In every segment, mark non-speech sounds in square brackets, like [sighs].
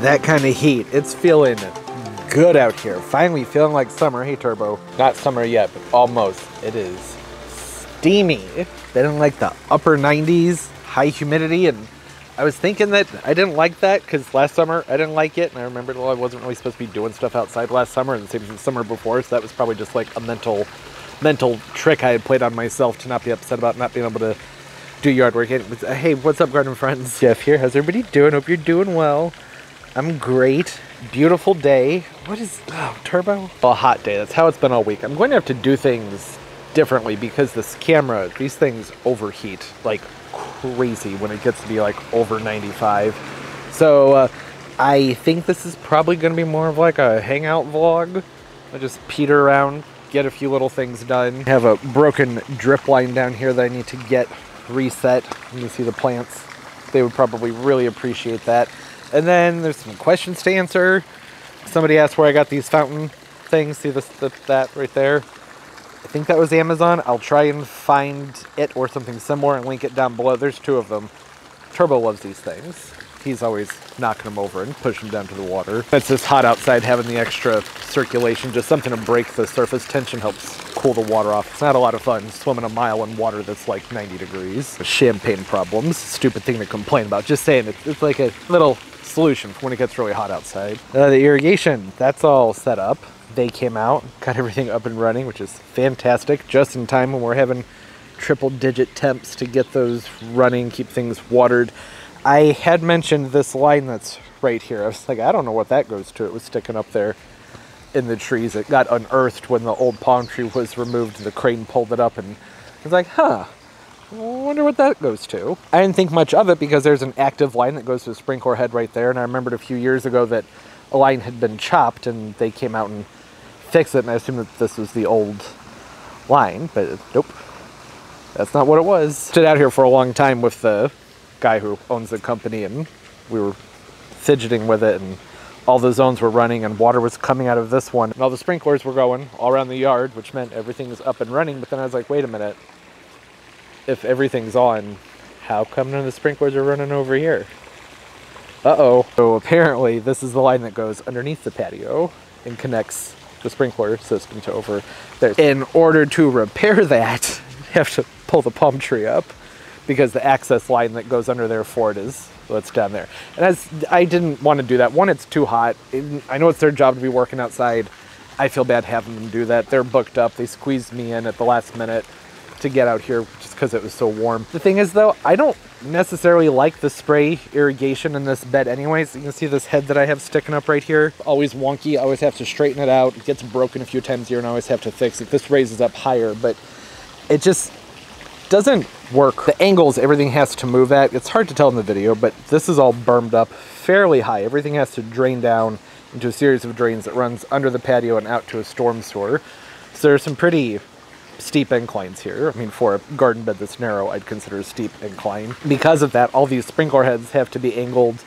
that kind of heat. It's feeling good out here. Finally feeling like summer. Hey, Turbo. Not summer yet, but almost. It is steamy. They didn't like the upper 90s, high humidity, and I was thinking that I didn't like that because last summer I didn't like it, and I remembered well I wasn't really supposed to be doing stuff outside last summer, and the same as the summer before, so that was probably just like a mental mental trick I had played on myself to not be upset about not being able to do yard work. Hey, what's up, garden friends? Jeff here. How's everybody doing? Hope you're doing well. I'm great. Beautiful day. What is oh, turbo? A hot day. That's how it's been all week. I'm going to have to do things differently because this camera, these things overheat like crazy when it gets to be like over 95. So uh, I think this is probably going to be more of like a hangout vlog. I just peter around, get a few little things done. I have a broken drip line down here that I need to get reset. You see the plants. They would probably really appreciate that. And then there's some questions to answer. Somebody asked where I got these fountain things. See this, the, that right there? I think that was Amazon. I'll try and find it or something similar and link it down below. There's two of them. Turbo loves these things. He's always knocking them over and pushing them down to the water. It's just hot outside, having the extra circulation, just something to break the surface tension helps cool the water off. It's not a lot of fun swimming a mile in water that's like 90 degrees. Champagne problems, stupid thing to complain about. Just saying, it's, it's like a little solution for when it gets really hot outside. Uh, the irrigation, that's all set up. They came out, [laughs] got everything up and running, which is fantastic, just in time when we're having triple digit temps to get those running, keep things watered. I had mentioned this line that's right here. I was like, I don't know what that goes to. It was sticking up there in the trees. It got unearthed when the old palm tree was removed. The crane pulled it up and I was like, huh, wonder what that goes to. I didn't think much of it because there's an active line that goes to the sprinkler head right there. And I remembered a few years ago that a line had been chopped and they came out and fixed it. And I assumed that this was the old line, but nope. That's not what it was. Stood out here for a long time with the guy who owns the company and we were fidgeting with it and all the zones were running and water was coming out of this one and all the sprinklers were going all around the yard which meant everything was up and running but then i was like wait a minute if everything's on how come none of the sprinklers are running over here uh-oh so apparently this is the line that goes underneath the patio and connects the sprinkler system to over there in order to repair that [laughs] you have to pull the palm tree up because the access line that goes under there for it is what's down there. And as I didn't want to do that. One, it's too hot. I know it's their job to be working outside. I feel bad having them do that. They're booked up. They squeezed me in at the last minute to get out here just because it was so warm. The thing is though, I don't necessarily like the spray irrigation in this bed anyways. You can see this head that I have sticking up right here. Always wonky. I always have to straighten it out. It gets broken a few times here and I always have to fix it. This raises up higher, but it just doesn't work. The angles everything has to move at, it's hard to tell in the video, but this is all bermed up fairly high. Everything has to drain down into a series of drains that runs under the patio and out to a storm sewer. So there's some pretty steep inclines here. I mean, for a garden bed this narrow, I'd consider a steep incline. Because of that, all these sprinkler heads have to be angled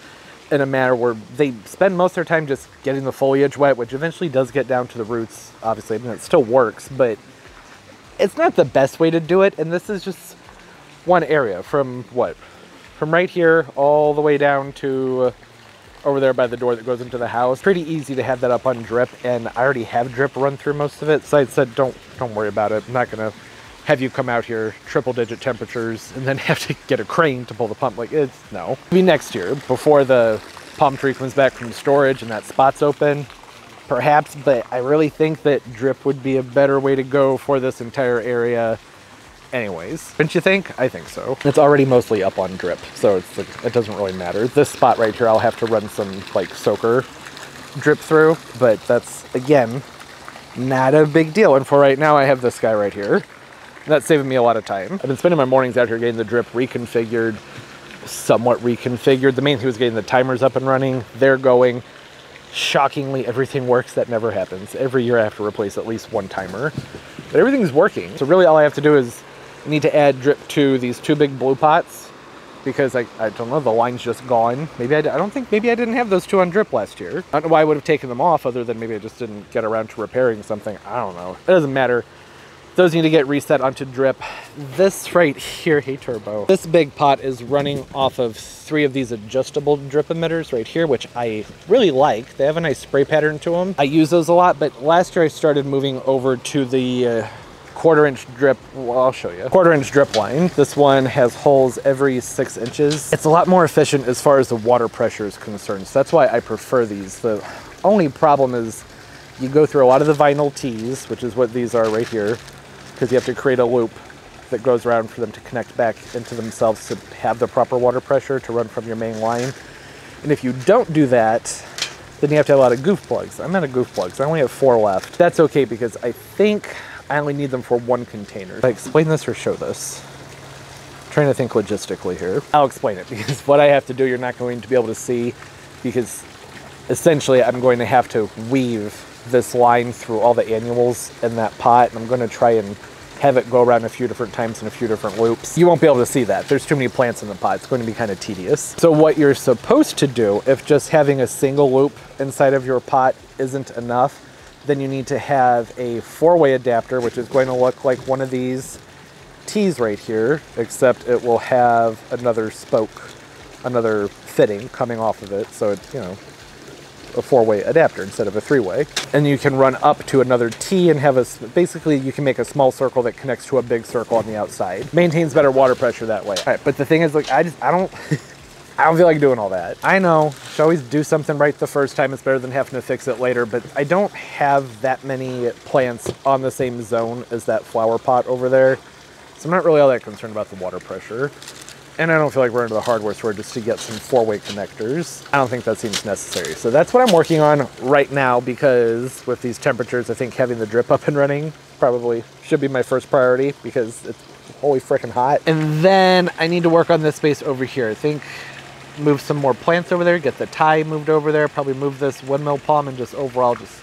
in a manner where they spend most of their time just getting the foliage wet, which eventually does get down to the roots, obviously. Mean, it still works, but it's not the best way to do it, and this is just one area from what? From right here all the way down to uh, over there by the door that goes into the house. Pretty easy to have that up on drip, and I already have drip run through most of it, so I said don't don't worry about it. I'm not gonna have you come out here triple digit temperatures and then [laughs] have to get a crane to pull the pump. Like it's no. Maybe next year before the palm tree comes back from storage and that spot's open, perhaps, but I really think that drip would be a better way to go for this entire area anyways. Don't you think? I think so. It's already mostly up on drip, so it's like, it doesn't really matter. This spot right here, I'll have to run some like soaker drip through, but that's, again, not a big deal. And for right now, I have this guy right here. That's saving me a lot of time. I've been spending my mornings out here getting the drip reconfigured, somewhat reconfigured. The main thing was getting the timers up and running. They're going shockingly everything works that never happens every year i have to replace at least one timer but everything's working so really all i have to do is need to add drip to these two big blue pots because I, I don't know the line's just gone maybe I, I don't think maybe i didn't have those two on drip last year i don't know why i would have taken them off other than maybe i just didn't get around to repairing something i don't know it doesn't matter those need to get reset onto drip. This right here, hey turbo, this big pot is running off of three of these adjustable drip emitters right here, which I really like. They have a nice spray pattern to them. I use those a lot, but last year I started moving over to the uh, quarter inch drip, well, I'll show you. Quarter inch drip line. This one has holes every six inches. It's a lot more efficient as far as the water pressure is concerned. So that's why I prefer these. The only problem is you go through a lot of the vinyl tees, which is what these are right here, because you have to create a loop that goes around for them to connect back into themselves to have the proper water pressure to run from your main line. And if you don't do that, then you have to have a lot of goof plugs. I'm out of goof plugs. I only have four left. That's okay because I think I only need them for one container. I explain this or show this? I'm trying to think logistically here. I'll explain it [laughs] because what I have to do you're not going to be able to see because essentially I'm going to have to weave this line through all the annuals in that pot and I'm going to try and have it go around a few different times in a few different loops. You won't be able to see that. There's too many plants in the pot. It's going to be kind of tedious. So what you're supposed to do, if just having a single loop inside of your pot isn't enough, then you need to have a four-way adapter, which is going to look like one of these T's right here, except it will have another spoke, another fitting coming off of it. So it's, you know, a four-way adapter instead of a three-way. And you can run up to another T and have a, basically you can make a small circle that connects to a big circle on the outside. Maintains better water pressure that way. All right, but the thing is like, I just, I don't, [laughs] I don't feel like doing all that. I know, should always do something right the first time. It's better than having to fix it later, but I don't have that many plants on the same zone as that flower pot over there. So I'm not really all that concerned about the water pressure. And I don't feel like we're into the hardware store just to get some four-way connectors. I don't think that seems necessary. So that's what I'm working on right now because with these temperatures, I think having the drip up and running probably should be my first priority because it's holy freaking hot. And then I need to work on this space over here. I think move some more plants over there, get the Thai moved over there, probably move this windmill palm and just overall just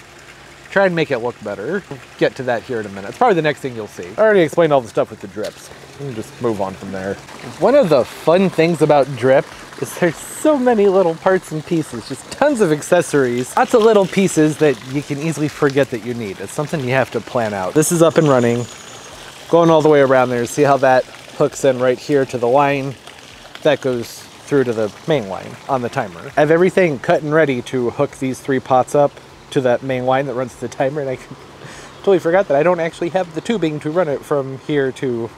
try and make it look better. Get to that here in a minute. It's probably the next thing you'll see. I already explained all the stuff with the drips. We can just move on from there. One of the fun things about drip is there's so many little parts and pieces, just tons of accessories, lots of little pieces that you can easily forget that you need. It's something you have to plan out. This is up and running, going all the way around there. See how that hooks in right here to the line? That goes through to the main line on the timer. I have everything cut and ready to hook these three pots up to that main line that runs to the timer and I [laughs] totally forgot that I don't actually have the tubing to run it from here to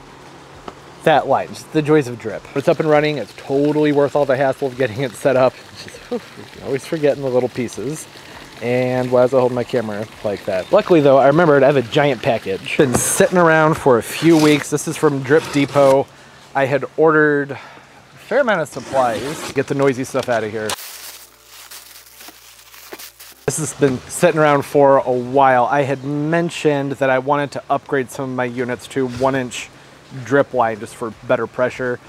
that line. Just the joys of drip. It's up and running. It's totally worth all the hassle of getting it set up. Just, [laughs] whew, always forgetting the little pieces. And why was I holding my camera like that? Luckily though, I remembered I have a giant package. Been sitting around for a few weeks. This is from Drip Depot. I had ordered fair amount of supplies. Get the noisy stuff out of here. This has been sitting around for a while. I had mentioned that I wanted to upgrade some of my units to one inch drip line just for better pressure.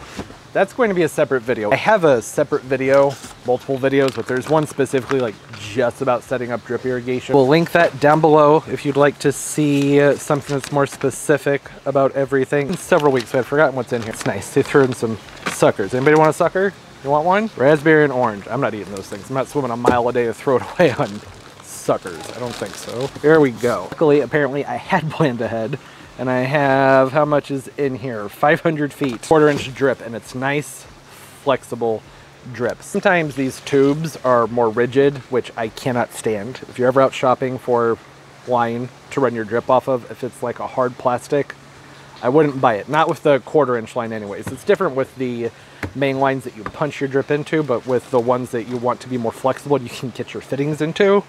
That's going to be a separate video. I have a separate video, multiple videos, but there's one specifically like just about setting up drip irrigation. We'll link that down below if you'd like to see uh, something that's more specific about everything. In several weeks, I've forgotten what's in here. It's nice. They threw in some suckers. Anybody want a sucker? You want one? Raspberry and orange. I'm not eating those things. I'm not swimming a mile a day to throw it [laughs] away on suckers. I don't think so. Here we go. Luckily, apparently I had [laughs] planned ahead and I have, how much is in here? 500 feet, quarter inch drip, and it's nice, flexible drip. Sometimes these tubes are more rigid, which I cannot stand. If you're ever out shopping for line to run your drip off of, if it's like a hard plastic, I wouldn't buy it. Not with the quarter inch line anyways. It's different with the main lines that you punch your drip into, but with the ones that you want to be more flexible, you can get your fittings into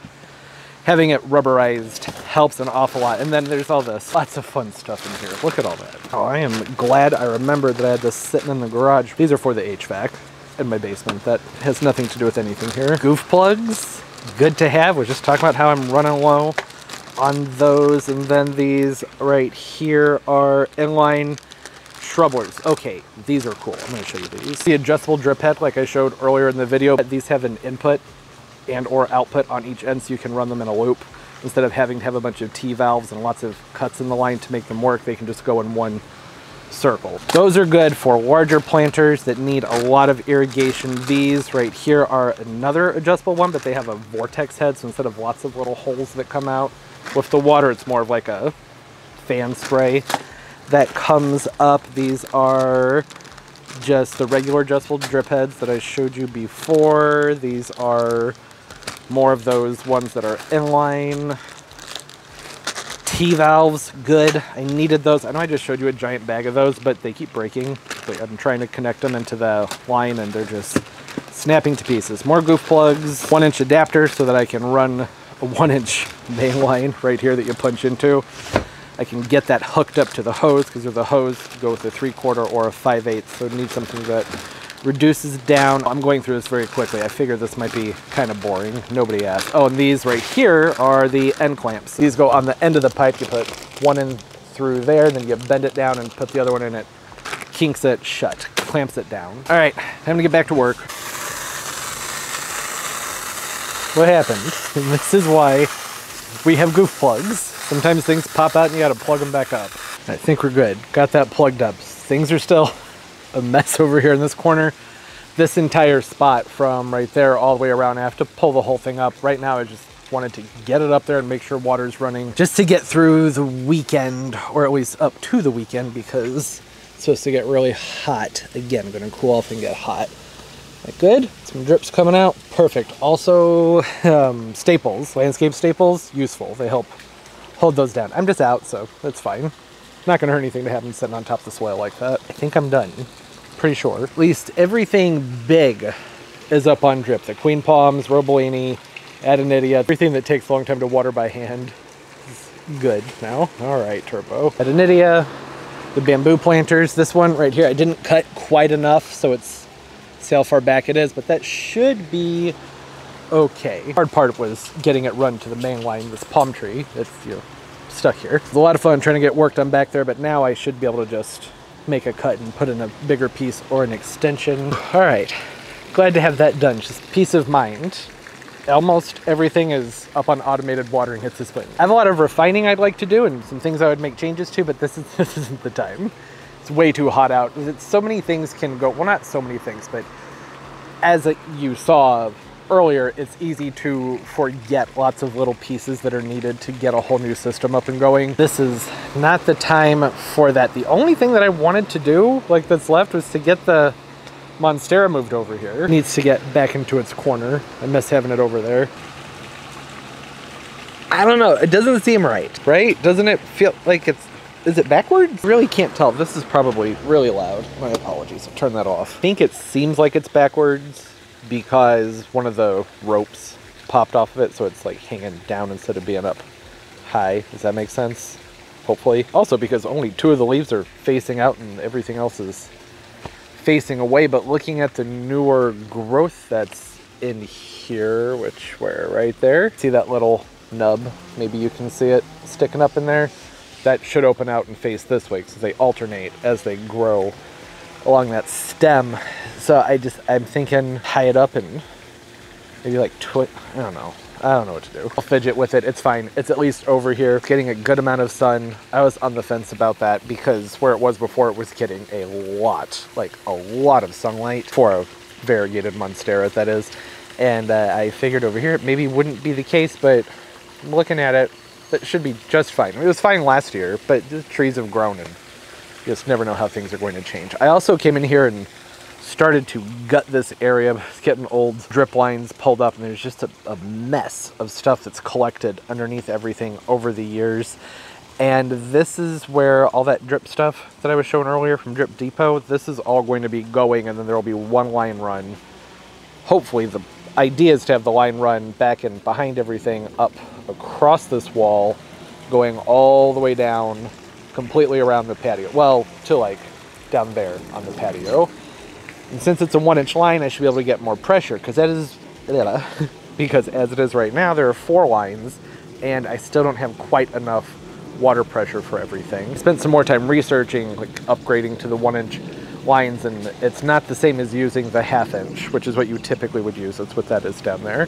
having it rubberized helps an awful lot. And then there's all this, lots of fun stuff in here. Look at all that. Oh, I am glad I remembered that I had this sitting in the garage. These are for the HVAC in my basement. That has nothing to do with anything here. Goof plugs, good to have. We're just talking about how I'm running low on those. And then these right here are inline bubblers. Okay, these are cool. I'm gonna show you these. The adjustable drip head, like I showed earlier in the video, these have an input and or output on each end so you can run them in a loop. Instead of having to have a bunch of T-valves and lots of cuts in the line to make them work, they can just go in one circle. Those are good for larger planters that need a lot of irrigation. These right here are another adjustable one, but they have a vortex head, so instead of lots of little holes that come out, with the water it's more of like a fan spray that comes up. These are just the regular adjustable drip heads that I showed you before. These are more of those ones that are inline. T-valves, good. I needed those. I know I just showed you a giant bag of those, but they keep breaking. I'm trying to connect them into the line and they're just snapping to pieces. More goof plugs, one inch adapter so that I can run a one inch [laughs] main line right here that you punch into. I can get that hooked up to the hose because the hose go with a three quarter or a five eighths. So need something that reduces down. I'm going through this very quickly. I figure this might be kind of boring. Nobody asked. Oh, and these right here are the end clamps. These go on the end of the pipe. You put one in through there, then you bend it down and put the other one in it. Kinks it shut, clamps it down. All right, time to get back to work. What happened? [laughs] This is why we have goof plugs. Sometimes things pop out and you gotta plug them back up. I think we're good. Got that plugged up. Things are still a mess [laughs] over here in this corner. This entire spot from right there all the way around, I have to pull the whole thing up. Right now, I just wanted to get it up there and make sure water's running just to get through the weekend, or at least up to the weekend because it's supposed to get really hot. Again, I'm gonna cool off and get hot. That good? Some drips coming out. Perfect. Also, [laughs] um, staples, landscape staples, useful. They help hold those down. I'm just out, so that's fine. Not gonna hurt anything to have them sitting on top of the soil like that. I think I'm done pretty sure. At least everything big is up on drip. The Queen Palms, Roebelini, Adonidia, everything that takes a long time to water by hand is good now. All right, Turbo. Adonidia, the bamboo planters. This one right here, I didn't cut quite enough, so it's see how far back it is, but that should be okay. Hard part was getting it run to the main line, this palm tree. It's you know, stuck here. It's a lot of fun trying to get work done back there, but now I should be able to just make a cut and put in a bigger piece or an extension. [sighs] All right, glad to have that done. Just peace of mind. Almost everything is up on automated watering at this point. I have a lot of refining I'd like to do and some things I would make changes to, but this is [laughs] this isn't the time. It's way too hot out. It's, so many things can go, well, not so many things, but as you saw earlier, it's easy to forget lots of little pieces that are needed to get a whole new system up and going. This is not the time for that. The only thing that I wanted to do, like that's left, was to get the Monstera moved over here. It needs to get back into its corner. I miss having it over there. I don't know, it doesn't seem right, right? Doesn't it feel like it's, is it backwards? Really can't tell. This is probably really loud. My apologies, I'll turn that off. I think it seems like it's backwards because one of the ropes popped off of it, so it's like hanging down instead of being up high. Does that make sense? Hopefully. Also because only two of the leaves are facing out and everything else is facing away, but looking at the newer growth that's in here, which we're right there, see that little nub? Maybe you can see it sticking up in there. That should open out and face this way because they alternate as they grow along that stem. So I just, I'm thinking tie it up and maybe like twit, I don't know. I don't know what to do. I'll fidget with it. It's fine. It's at least over here. It's getting a good amount of sun. I was on the fence about that because where it was before, it was getting a lot, like a lot of sunlight for a variegated monstera, that is. And uh, I figured over here, it maybe wouldn't be the case, but looking at it, it should be just fine. It was fine last year, but the trees have grown and you just never know how things are going to change. I also came in here and started to gut this area, It's getting old drip lines pulled up, and there's just a, a, mess of stuff that's collected underneath everything over the years. And this is where all that drip stuff that I was showing earlier from Drip Depot, this is all going to be going, and then there will be one line run. Hopefully, the idea is to have the line run back and behind everything up across this wall, going all the way down completely around the patio. Well, to like down there on the patio. And since it's a one inch line, I should be able to get more pressure because that is, [laughs] because as it is right now, there are four lines and I still don't have quite enough water pressure for everything. Spent some more time researching, like upgrading to the one inch lines and it's not the same as using the half inch, which is what you typically would use. That's what that is down there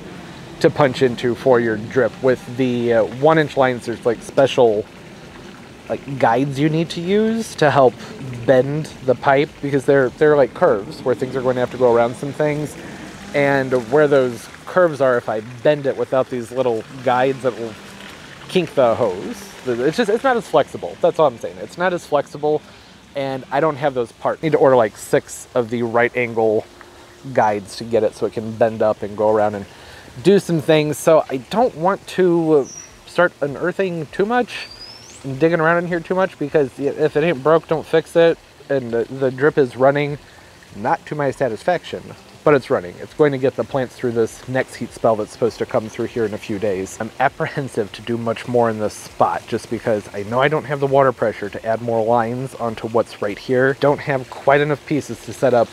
to punch into for your drip. With the uh, one inch lines, there's like special like guides you need to use to help bend the pipe because they're they're like curves where things are going to have to go around some things and where those curves are if I bend it without these little guides that will kink the hose. It's just, it's not as flexible. That's all I'm saying. It's not as flexible and I don't have those parts. I need to order like six of the right angle guides to get it so it can bend up and go around and do some things. So I don't want to start unearthing too much digging around in here too much because if it ain't broke, don't fix it. And the, the drip is running, not to my satisfaction but it's running. It's going to get the plants through this next heat spell that's supposed to come through here in a few days. I'm apprehensive to do much more in this spot just because I know I don't have the water pressure to add more lines onto what's right here. Don't have quite enough pieces to set up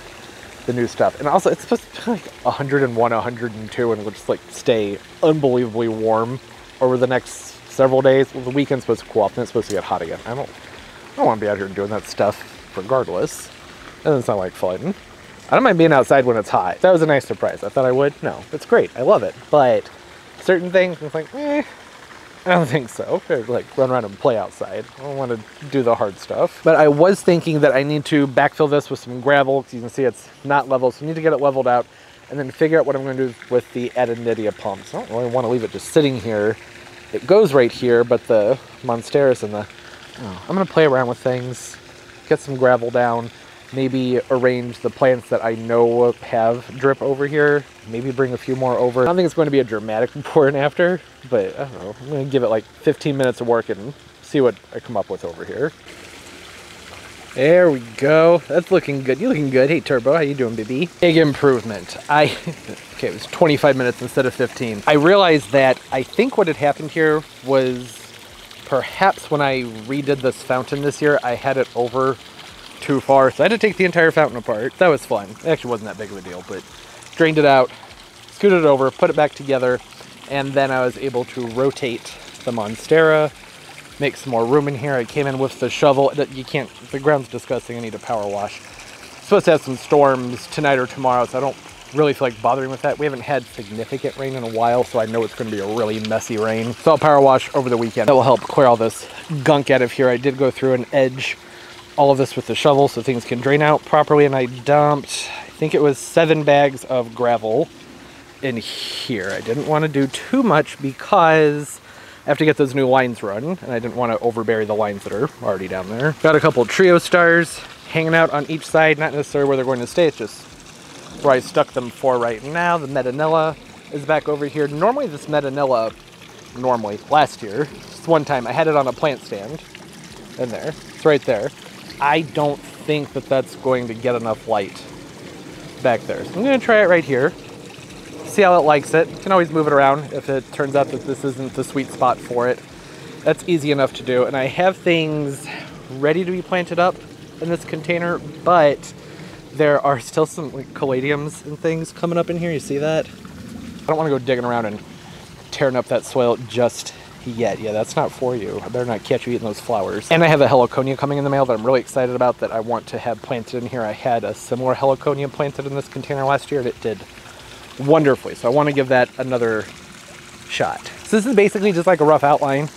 the new stuff. And also it's supposed to be like 101, 102 and it'll just like stay unbelievably warm over the next several days. Well, the weekend's supposed to cool off and it's supposed to get hot again. I don't, I don't want to be out here doing that stuff regardless. It doesn't sound like fun. I don't mind being outside when it's hot. That was a nice surprise. I thought I would. No, it's great. I love it. But certain things, it's like, eh, I don't think so. Or Like run around and play outside. I don't want to do the hard stuff. But I was thinking that I need to backfill this with some gravel. Because you can see it's not level, so I need to get it leveled out and then figure out what I'm going to do with the Adonidia palms. I don't really want to leave it just sitting here. It goes right here, but the Monsteras and the... Oh, I'm going to play around with things, get some gravel down, maybe arrange the plants that I know have drip over here. Maybe bring a few more over. I don't think it's going to be a dramatic [laughs] before and after, but I don't know. I'm going to give it like 15 minutes of work and see what I come up with over here. There we go. That's looking good. You looking good. Hey Turbo, how you doing, baby? Big improvement. I [laughs] okay, it was 25 minutes instead of 15. I realized that I think what had happened here was perhaps when I redid this fountain this year, I had it over too far, so I had to take the entire fountain apart. That was fun. It actually wasn't that big of a deal, but drained it out, scooted it over, put it back together, and then I was able to rotate the Monstera, make some more room in here. I came in with the shovel. You can't, the ground's disgusting. I need a power wash. supposed to have some storms tonight or tomorrow, so I don't really feel like bothering with that. We haven't had significant rain in a while, so I know it's going to be a really messy rain. So I'll power wash over the weekend. That will help clear all this gunk out of here. I did go through an edge all of this with the shovel so things can drain out properly. And I dumped, I think it was seven bags of gravel in here. I didn't want to do too much because Have to get those new lines run and I didn't want to overbury the lines that are already down there. Got a couple triostars hanging out on each side, not necessarily where they're going to stay, it's just where I stuck them for right now. The Medinilla is back over here. Normally this Medinilla, normally, last year, just one time, I had it on a plant stand in there. It's right there. I don't think that that's going to get enough light back there. So I'm going to try it right here. See how it likes it. You can always move it around if it turns out that this isn't the sweet spot for it. That's easy enough to do. And I have things ready to be planted up in this container, but there are still some like caladiums and things coming up in here. You see that? I don't want to go digging around and tearing up that soil just yet. Yeah, that's not for you. I better not catch you eating those flowers. And I have a heliconia coming in the mail that I'm really excited about that I want to have planted in here. I had a similar heliconia planted in this container last year and it did wonderfully. So I want to give that another shot. So this is basically just like a rough outline,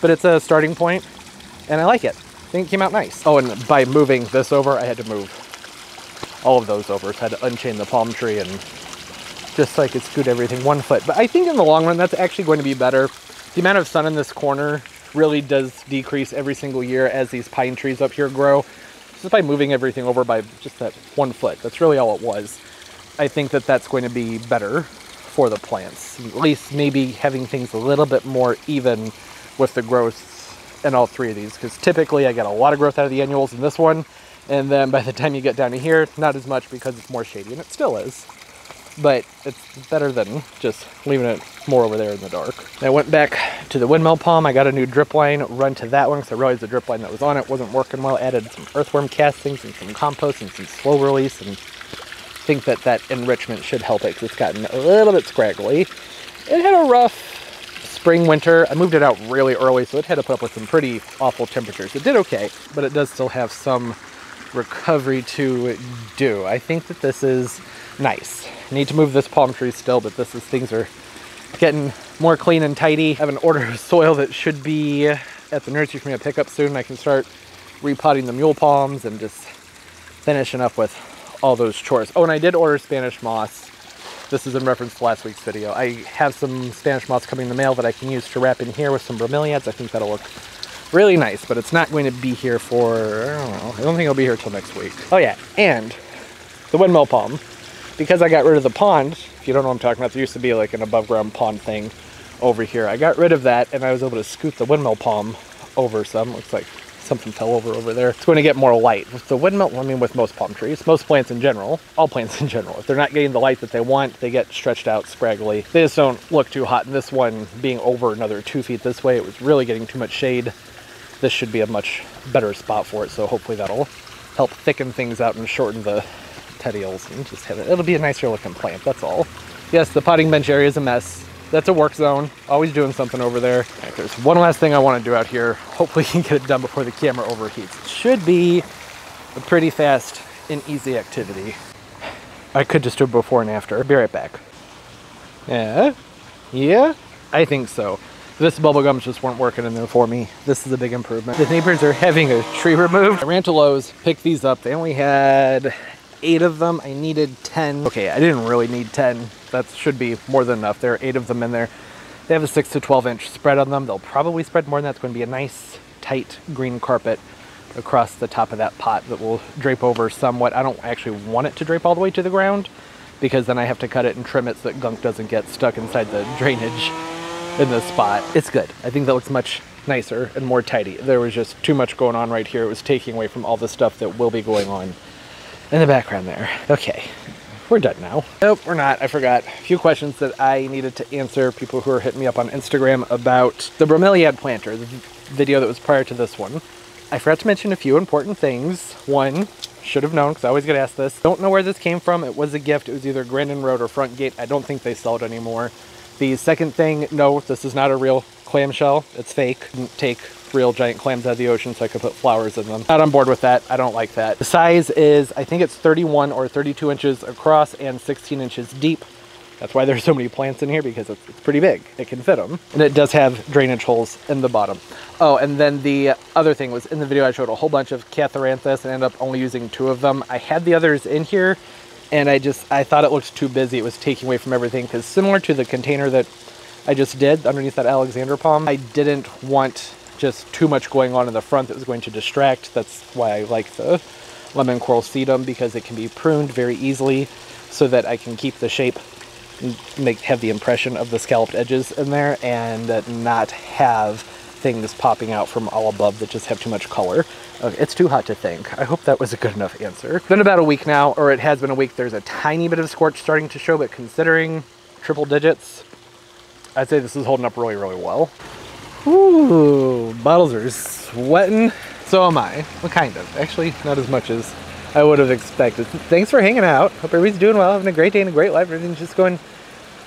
but it's a starting point and I like it. I think it came out nice. Oh, and by moving this over, I had to move all of those over. So I had to unchain the palm tree and just so I could scoot everything one foot. But I think in the long run, that's actually going to be better the amount of sun in this corner really does decrease every single year as these pine trees up here grow. Just by moving everything over by just that one foot. That's really all it was. I think that that's going to be better for the plants. At least maybe having things a little bit more even with the growth in all three of these. Because typically I get a lot of growth out of the annuals in this one. And then by the time you get down to here, not as much because it's more shady. And it still is but it's better than just leaving it more over there in the dark. I went back to the windmill palm. I got a new drip line run to that one because I realized the drip line that was on it wasn't working well. Added some earthworm castings and some compost and some slow release and think that that enrichment should help it because it's gotten a little bit scraggly. It had a rough spring, winter. I moved it out really early, so it had to put up with some pretty awful temperatures. It did okay, but it does still have some recovery to do. I think that this is nice. Need to move this palm tree still, but this is things are getting more clean and tidy. I have an order of soil that should be at the nursery for me to pick up soon. I can start repotting the mule palms and just finishing up with all those chores. Oh, and I did order Spanish moss This is in reference to last week's video. I have some Spanish moss coming in the mail that I can use to wrap in here with some bromeliads. I think that'll look really nice, but it's not going to be here for, I don't know, I don't think it'll be here till next week. Oh yeah, and the windmill palm. Because I got rid of the pond, if you don't know what I'm talking about, there used to be like an above ground pond thing over here. I got rid of that and I was able to scoot the windmill palm over some. Looks like something fell over over there. It's going to get more light. With the windmill, I mean with most palm trees, most plants in general, all plants in general, if they're not getting the light that they want, they get stretched out scraggly. They just don't look too hot. And this one being over another two feet this way, it was really getting too much shade. This should be a much better spot for it. So hopefully that'll help thicken things out and shorten the petioles and just have it. It'll be a nicer looking plant, that's all. Yes, the potting bench area is a mess. That's a work zone. Always doing something over there. Right, there's one last thing I want to do out here. Hopefully [laughs] you can get it done before the camera overheats. It should be a pretty fast and easy activity. I could just do before and after. Be right back. Yeah? Yeah? I think so. This bubblegums just weren't working in there for me. This is a big improvement. The neighbors are having a tree removed. I ran to Lowe's, picked these up. They only had eight of them. I needed 10. Okay, I didn't really need 10. That should be more than enough. There are eight of them in there. They have a six to 12 inch spread on them. They'll probably spread more than that. It's going to be a nice, tight green carpet across the top of that pot that will drape over somewhat. I don't actually want it to drape all the way to the ground because then I have to cut it and trim it so that gunk doesn't get stuck inside the drainage in this spot. It's good. I think that looks much nicer and more tidy. There was just too much going on right here. It was taking away from all the stuff that will be going on in the background there. Okay, we're done now. Nope, we're not. I forgot. A few questions that I needed to answer. People who are hitting me up on Instagram about the bromeliad planter, the video that was prior to this one. I forgot to mention a few important things. One, should have known because I always get asked this. Don't know where this came from. It was a gift. It was either Grandin Road or Frontgate. I don't think they sell it anymore. The second thing, no, this is not a real clamshell. It's fake. Didn't take real giant clams out of the ocean so I could put flowers in them. Not on board with that. I don't like that. The size is, I think it's 31 or 32 inches across and 16 inches deep. That's why there's so many plants in here because it's, it's, pretty big. It can fit them. And it does have drainage holes in the bottom. Oh, and then the other thing was in the video I showed a whole bunch of Catharanthus and ended up only using two of them. I had the others in here and I just, I thought it looked too busy. It was taking away from everything because similar to the container that I just did underneath that Alexander palm, I didn't want just too much going on in the front that was going to distract. That's why I like the lemon coral sedum because it can be pruned very easily so that I can keep the shape make have the impression of the scalloped edges in there and not have things popping out from all above that just have too much color. Okay, it's too hot to think. I hope that was a good enough answer. Been about a week now, or it has been a week. There's a tiny bit of scorch starting to show, but considering triple digits, I'd say this is holding up really, really well. Ooh, bottles are sweating. So am I. Well, kind of. Actually, not as much as I would have expected. Thanks for hanging out. Hope everybody's doing well, having a great day and a great life. Everything's just going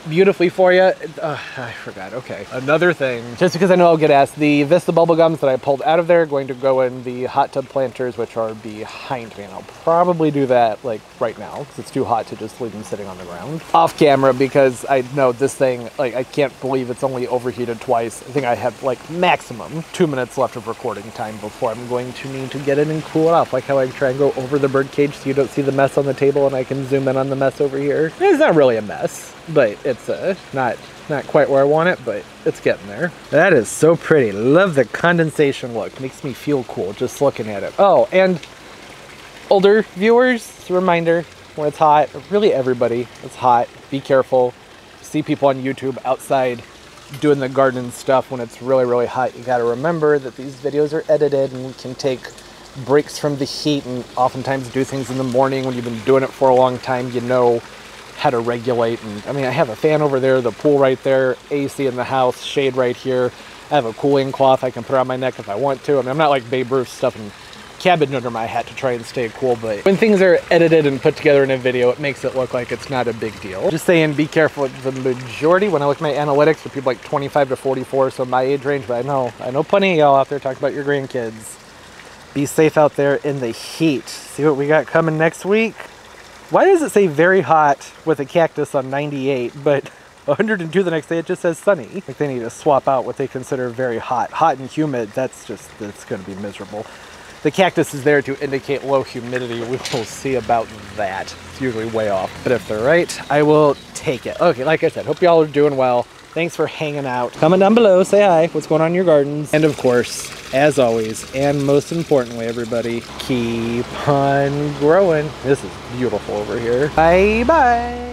beautifully for you. Uh, I forgot. Okay. Another thing, just because I know I'll get asked, the Vista bubble gums that I pulled out of there are going to go in the hot tub planters, which are behind me. And I'll probably do that like right now because it's too hot to just leave them sitting on the ground off camera because I know this thing, like I can't believe it's only overheated twice. I think I have like maximum two minutes left of recording time before I'm going to need to get in and cool it off. Like how I try and go over the bird cage so you don't see the mess on the table and I can zoom in on the mess over here. It's not really a mess, but it's uh, not not quite where I want it, but it's getting there. That is so pretty. Love the condensation look. Makes me feel cool just looking at it. Oh, and older viewers, reminder, when it's hot, really everybody, it's hot. Be careful. See people on YouTube outside doing the garden stuff when it's really, really hot. You gotta remember that these videos are edited and we can take breaks from the heat and oftentimes do things in the morning when you've been doing it for a long time. You know how to regulate. And I mean, I have a fan over there, the pool right there, AC in the house, shade right here. I have a cooling cloth I can put on my neck if I want to. I mean, I'm not like Babe Ruth stuffing cabbage under my hat to try and stay cool, but when things are edited and put together in a video, it makes it look like it's not a big deal. Just saying, be careful. The majority, when I look at my analytics, for people like 25 to 44, so my age range, but I know, I know plenty of y'all out there talking about your grandkids. Be safe out there in the heat. See what we got coming next week? Why does it say very hot with a cactus on 98, but [laughs] 102 the next day it just says sunny? Like they need to swap out what they consider very hot. Hot and humid, that's just, that's gonna be miserable. The cactus is there to indicate low humidity. We will see about that. It's usually way off. But if they're right, I will take it. Okay, like I said, hope y'all are doing well. Thanks for hanging out. Comment down below, say hi, what's going on in your gardens. And of course, as always, and most importantly, everybody, keep on growing. This is beautiful over here. Bye bye.